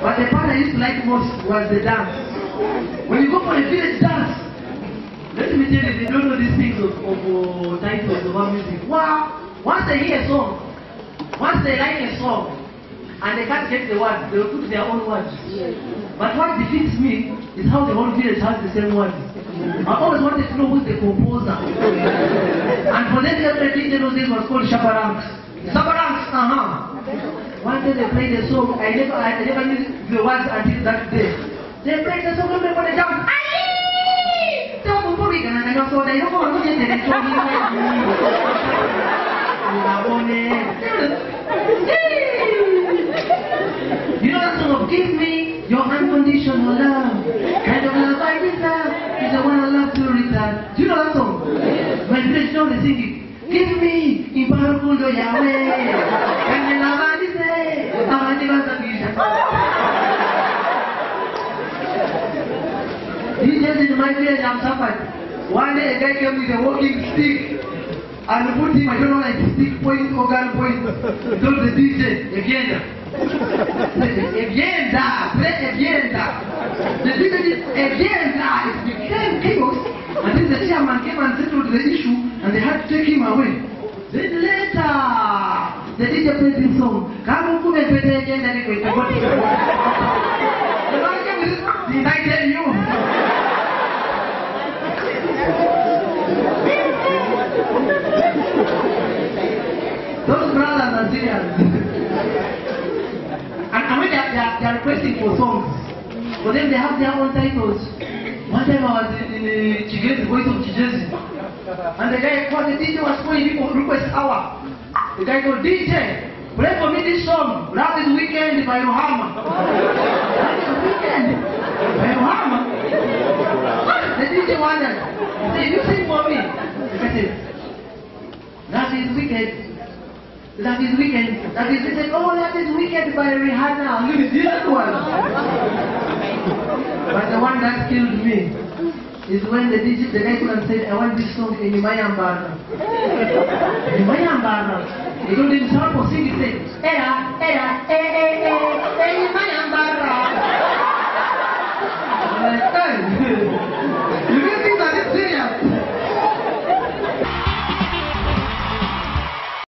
But the part I used to like most was the dance. When you go for a village dance, let me tell you, they don't know these things of, of uh, titles of our music. Wow! Once they hear a song, once they like a song, and they can't get the words, they will put their own words. But what defeats me is how the whole village has the same words. I always wanted to know who's the composer. and for them, the other DJ those was called Shabba Ranks. Shabaranks, uh-huh. One day they played a song, I never, I never knew the words until that day. They played the song, everybody jumped. Aye! Tell them, "Bobby, can I go for the- you know, I'm looking at the song, you know. You know that song of Give Me Your Unconditional Love. Kind of love I deserve is the one I love to return. Do you know that song? My village know they sing it. Give me Ibarukundo Yahweh. And the love I deserve. I never forget. DJs in my village I'm suffered. One day a guy came with a walking stick and put him, I don't know, like stick point or gun point. Told the DJ, again. Agenda, play agenda. The DJ did agenda. It became chaos. And then the chairman came and settled the issue and they had to take him away. Then later, the DJ played his song. Kama ukume pete agenda niko itakoti. The man came with it. Did I tell you? Those brothers are serious. and I mean, they're, they're, they're requesting for songs. For them, they have their own titles. One time I was in, in uh, Chigezi, voice of. And the guy called the DJ was calling people request hour. The guy called DJ, play for me this song. Love is Weekend by Rohama. Love is Weekend by Rohama. The DJ wondered. He said, you sing for me. Guy said, Love is Weekend. That is weekend. That is, he said, oh, that is weekend by Rihanna. Look, this one. That killed me is when the DJ, the next could said, I want this song in Mayambara. in Mayambara. He told him, Sampo, sing it, say, Era, era, eh, eh, eh, eh,